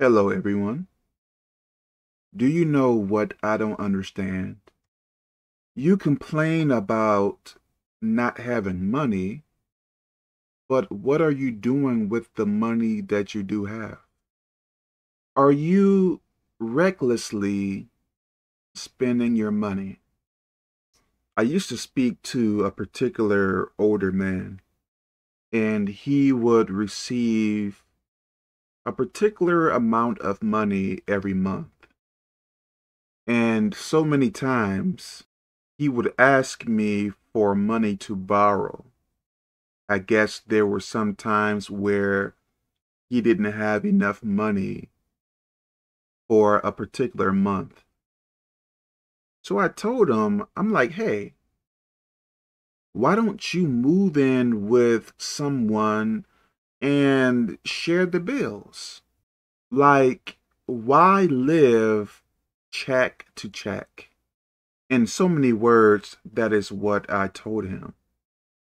Hello, everyone. Do you know what I don't understand? You complain about not having money, but what are you doing with the money that you do have? Are you recklessly spending your money? I used to speak to a particular older man, and he would receive a particular amount of money every month. And so many times he would ask me for money to borrow. I guess there were some times where he didn't have enough money for a particular month. So I told him, I'm like, hey, why don't you move in with someone and share the bills? Like, why live check to check? In so many words, that is what I told him.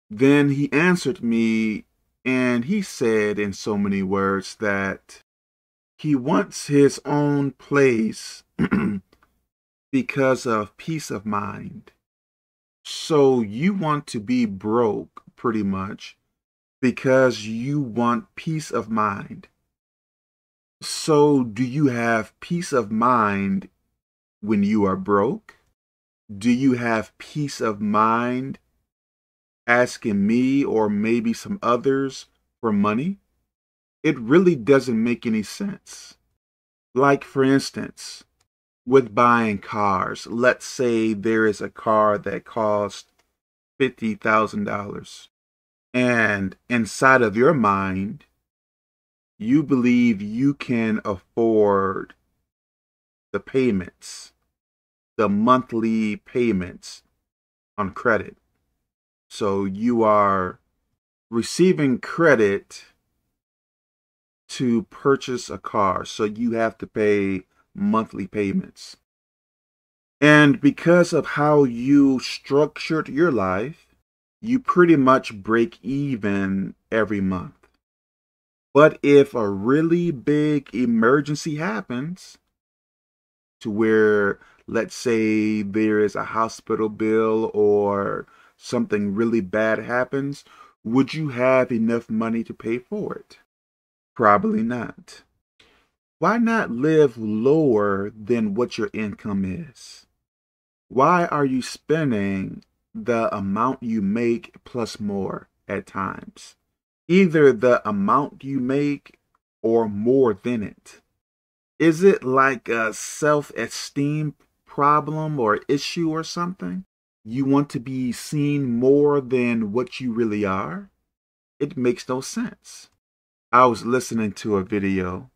Then he answered me and he said in so many words that he wants his own place because of peace of mind. So you want to be broke pretty much because you want peace of mind. So do you have peace of mind when you are broke? Do you have peace of mind asking me or maybe some others for money? It really doesn't make any sense. Like, for instance, with buying cars. Let's say there is a car that costs $50,000. And inside of your mind, you believe you can afford the payments, the monthly payments on credit. So you are receiving credit to purchase a car. So you have to pay monthly payments. And because of how you structured your life, you pretty much break even every month. But if a really big emergency happens, to where, let's say, there is a hospital bill or something really bad happens, would you have enough money to pay for it? Probably not why not live lower than what your income is? Why are you spending the amount you make plus more at times? Either the amount you make or more than it. Is it like a self esteem problem or issue or something? You want to be seen more than what you really are? It makes no sense. I was listening to a video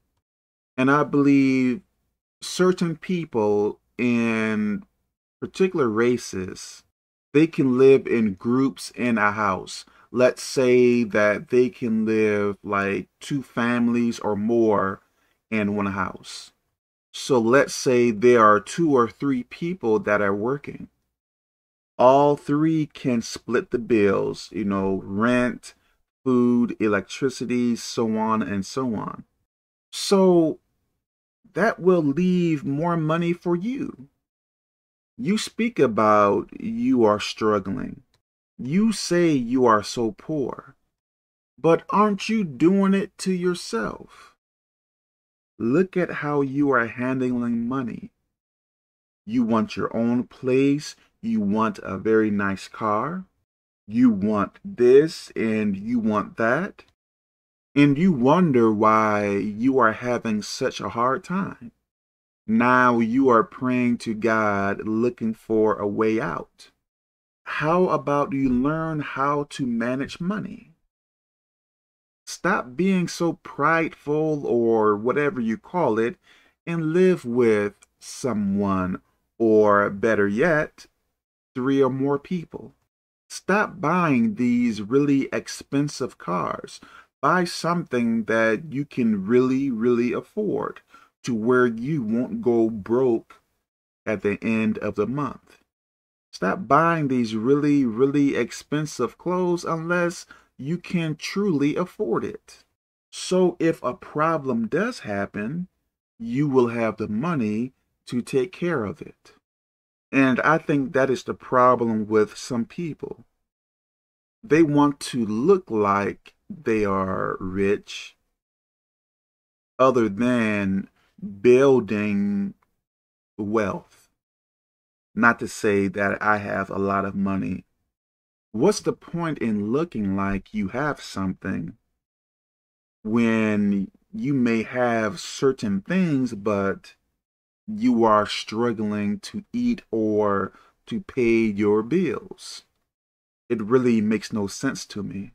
and I believe certain people in particular races, they can live in groups in a house. Let's say that they can live like two families or more in one house. So let's say there are two or three people that are working. All three can split the bills, you know, rent, food, electricity, so on and so on. So that will leave more money for you. You speak about you are struggling. You say you are so poor. But aren't you doing it to yourself? Look at how you are handling money. You want your own place. You want a very nice car. You want this and you want that and you wonder why you are having such a hard time. Now you are praying to God looking for a way out. How about you learn how to manage money? Stop being so prideful or whatever you call it and live with someone or better yet, three or more people. Stop buying these really expensive cars buy something that you can really, really afford to where you won't go broke at the end of the month. Stop buying these really, really expensive clothes unless you can truly afford it. So if a problem does happen, you will have the money to take care of it. And I think that is the problem with some people. They want to look like they are rich other than building wealth. Not to say that I have a lot of money. What's the point in looking like you have something when you may have certain things, but you are struggling to eat or to pay your bills? It really makes no sense to me.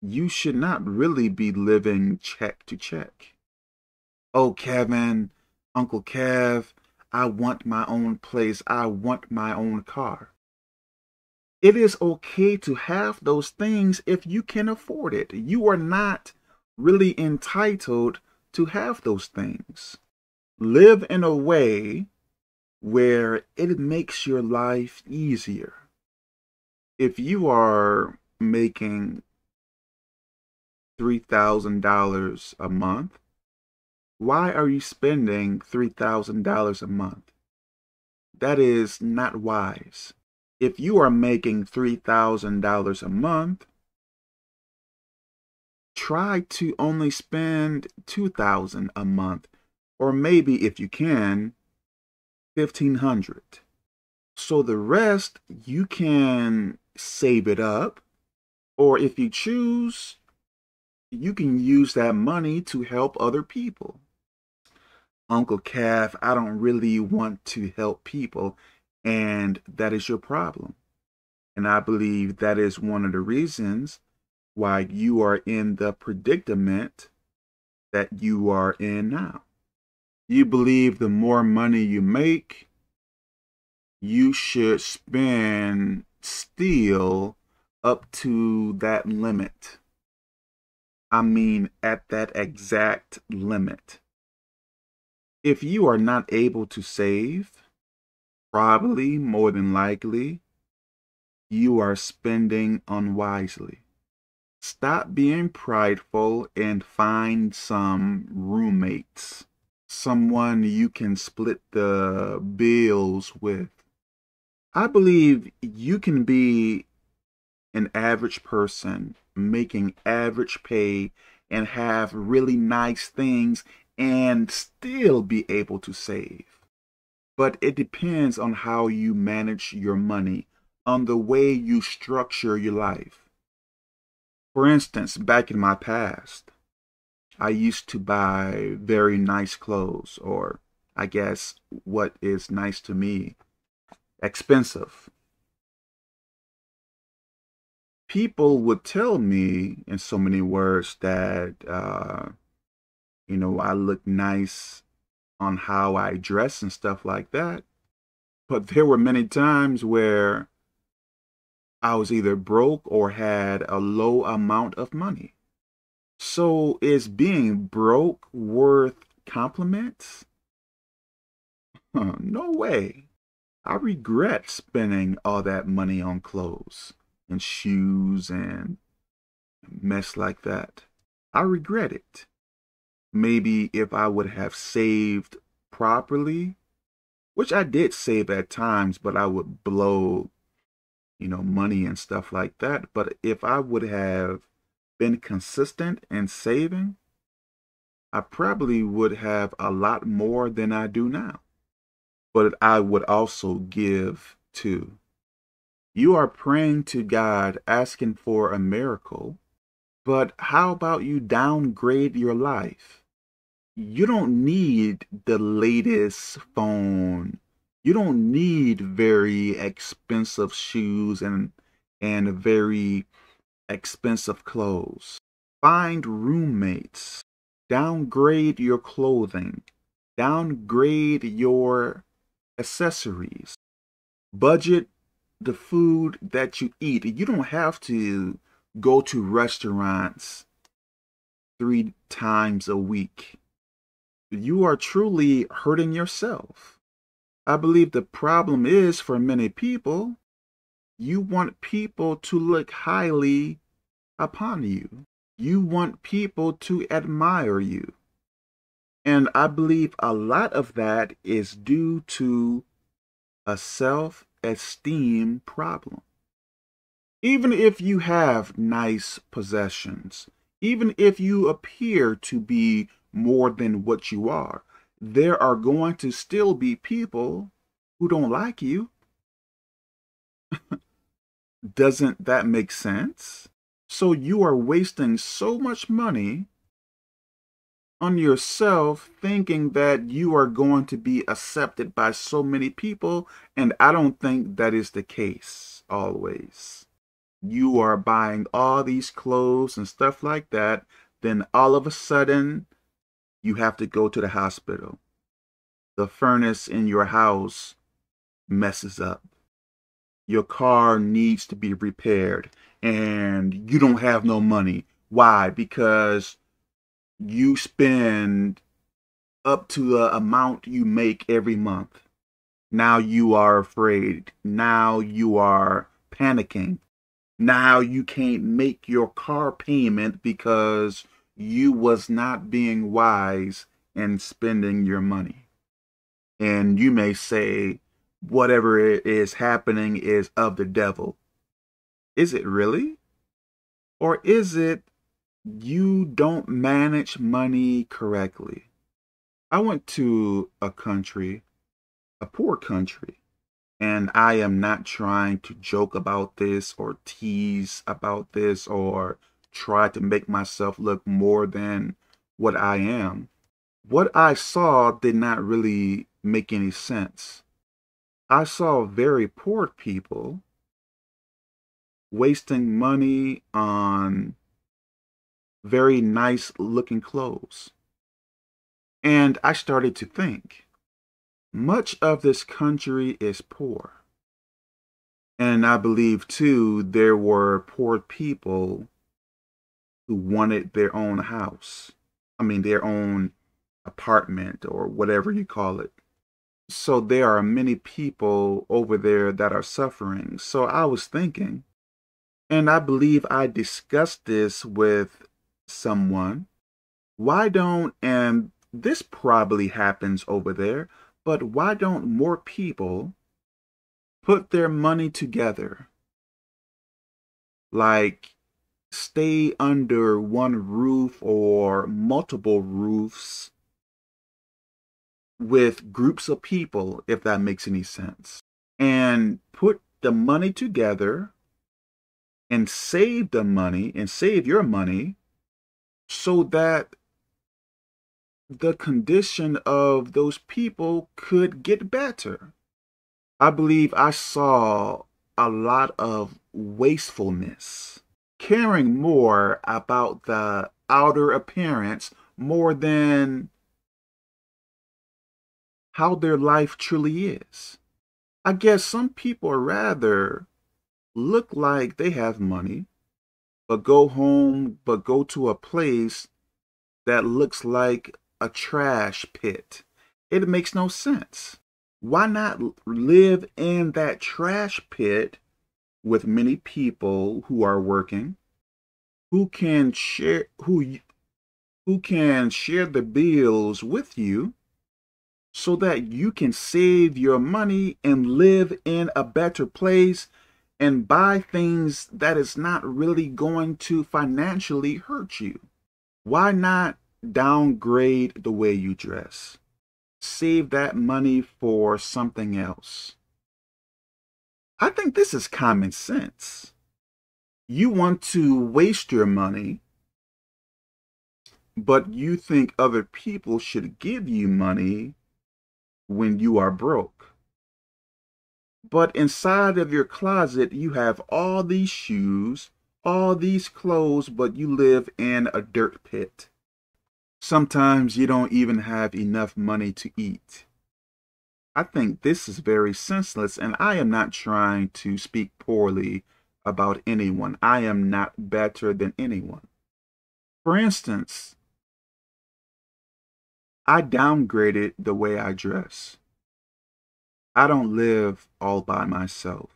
You should not really be living check to check. Oh, Kevin, Uncle Kev, I want my own place. I want my own car. It is okay to have those things if you can afford it. You are not really entitled to have those things. Live in a way where it makes your life easier. If you are making $3,000 a month, why are you spending $3,000 a month? That is not wise. If you are making $3,000 a month, try to only spend 2000 a month or maybe if you can 1500 so the rest you can save it up or if you choose you can use that money to help other people uncle Kev, i don't really want to help people and that is your problem and i believe that is one of the reasons why you are in the predicament that you are in now. You believe the more money you make, you should spend still up to that limit. I mean, at that exact limit. If you are not able to save, probably more than likely, you are spending unwisely. Stop being prideful and find some roommates. Someone you can split the bills with. I believe you can be an average person making average pay and have really nice things and still be able to save. But it depends on how you manage your money, on the way you structure your life. For instance, back in my past, I used to buy very nice clothes, or I guess what is nice to me, expensive. People would tell me in so many words that, uh, you know, I look nice on how I dress and stuff like that. But there were many times where I was either broke or had a low amount of money. So is being broke worth compliments? no way. I regret spending all that money on clothes and shoes and mess like that. I regret it. Maybe if I would have saved properly, which I did save at times, but I would blow you know, money and stuff like that. But if I would have been consistent in saving, I probably would have a lot more than I do now. But I would also give too. You are praying to God, asking for a miracle, but how about you downgrade your life? You don't need the latest phone you don't need very expensive shoes and and very expensive clothes. Find roommates. Downgrade your clothing. Downgrade your accessories. Budget the food that you eat. You don't have to go to restaurants three times a week. You are truly hurting yourself. I believe the problem is for many people, you want people to look highly upon you. You want people to admire you. And I believe a lot of that is due to a self esteem problem. Even if you have nice possessions, even if you appear to be more than what you are, there are going to still be people who don't like you. Doesn't that make sense? So you are wasting so much money on yourself thinking that you are going to be accepted by so many people. And I don't think that is the case always. You are buying all these clothes and stuff like that. Then all of a sudden, you have to go to the hospital. The furnace in your house messes up. Your car needs to be repaired and you don't have no money. Why? Because you spend up to the amount you make every month. Now you are afraid. Now you are panicking. Now you can't make your car payment because you was not being wise in spending your money. And you may say, whatever is happening is of the devil. Is it really? Or is it you don't manage money correctly? I went to a country, a poor country, and I am not trying to joke about this or tease about this or try to make myself look more than what I am. What I saw did not really make any sense. I saw very poor people wasting money on very nice looking clothes. And I started to think much of this country is poor. And I believe too, there were poor people who wanted their own house. I mean, their own apartment or whatever you call it. So there are many people over there that are suffering. So I was thinking, and I believe I discussed this with someone. Why don't, and this probably happens over there, but why don't more people put their money together? Like stay under one roof or multiple roofs with groups of people, if that makes any sense, and put the money together and save the money and save your money so that the condition of those people could get better. I believe I saw a lot of wastefulness, caring more about the outer appearance more than how their life truly is. I guess some people rather look like they have money, but go home, but go to a place that looks like a trash pit. It makes no sense. Why not live in that trash pit with many people who are working, who can share who who can share the bills with you so that you can save your money and live in a better place and buy things that is not really going to financially hurt you. Why not downgrade the way you dress? Save that money for something else. I think this is common sense. You want to waste your money, but you think other people should give you money when you are broke. But inside of your closet, you have all these shoes, all these clothes, but you live in a dirt pit. Sometimes you don't even have enough money to eat. I think this is very senseless, and I am not trying to speak poorly about anyone. I am not better than anyone. For instance, I downgraded the way I dress. I don't live all by myself.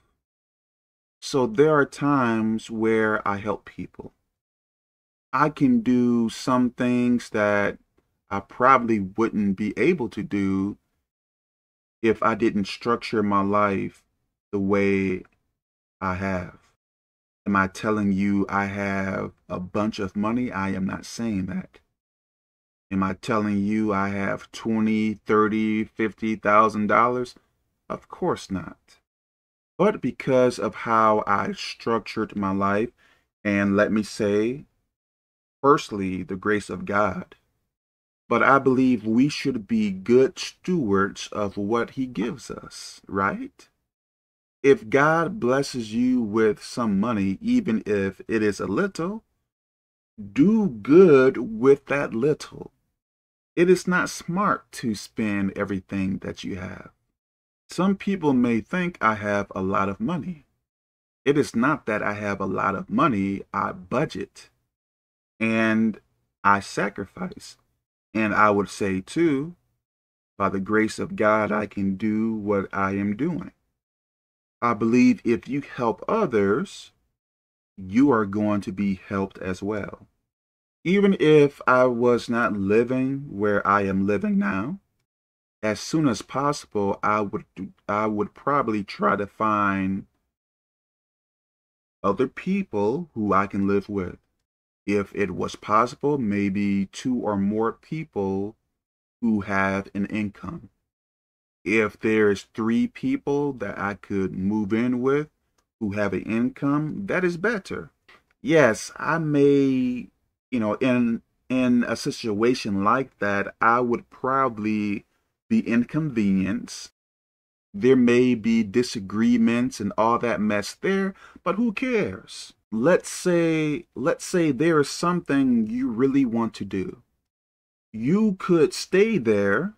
So there are times where I help people. I can do some things that I probably wouldn't be able to do if I didn't structure my life the way I have. Am I telling you I have a bunch of money? I am not saying that. Am I telling you I have twenty, thirty, fifty thousand dollars? Of course not. But because of how I structured my life, and let me say, firstly, the grace of God. But I believe we should be good stewards of what He gives us, right? if God blesses you with some money, even if it is a little, do good with that little. It is not smart to spend everything that you have. Some people may think I have a lot of money. It is not that I have a lot of money, I budget and I sacrifice. And I would say too, by the grace of God, I can do what I am doing. I believe if you help others, you are going to be helped as well. Even if I was not living where I am living now, as soon as possible, I would I would probably try to find other people who I can live with. If it was possible, maybe two or more people who have an income if there's three people that I could move in with who have an income, that is better. Yes, I may, you know, in in a situation like that, I would probably be inconvenienced. There may be disagreements and all that mess there, but who cares? Let's say let's say there is something you really want to do. You could stay there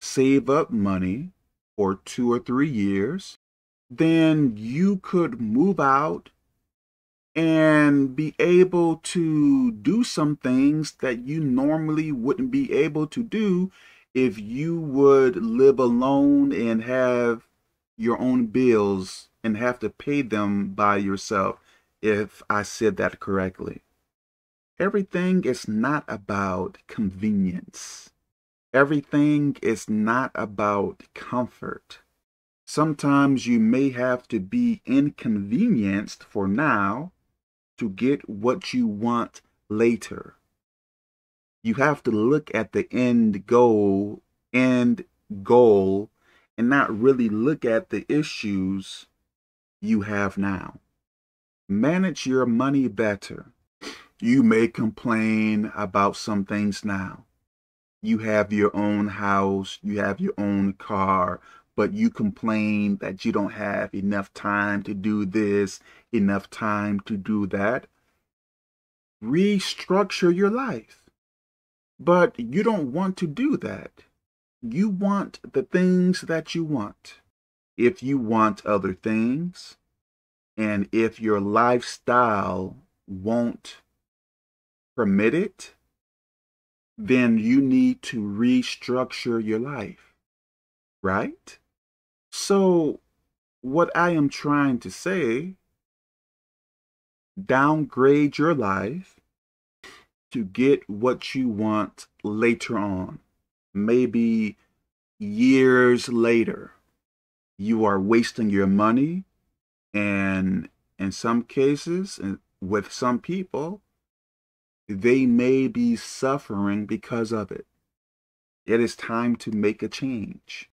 save up money for two or three years, then you could move out and be able to do some things that you normally wouldn't be able to do if you would live alone and have your own bills and have to pay them by yourself, if I said that correctly. Everything is not about convenience. Everything is not about comfort. Sometimes you may have to be inconvenienced for now to get what you want later. You have to look at the end goal, end goal, and not really look at the issues you have now. Manage your money better. You may complain about some things now you have your own house, you have your own car, but you complain that you don't have enough time to do this, enough time to do that. Restructure your life. But you don't want to do that. You want the things that you want. If you want other things, and if your lifestyle won't permit it, then you need to restructure your life, right? So, what I am trying to say, downgrade your life to get what you want later on. Maybe years later, you are wasting your money, and in some cases, with some people, they may be suffering because of it. It is time to make a change.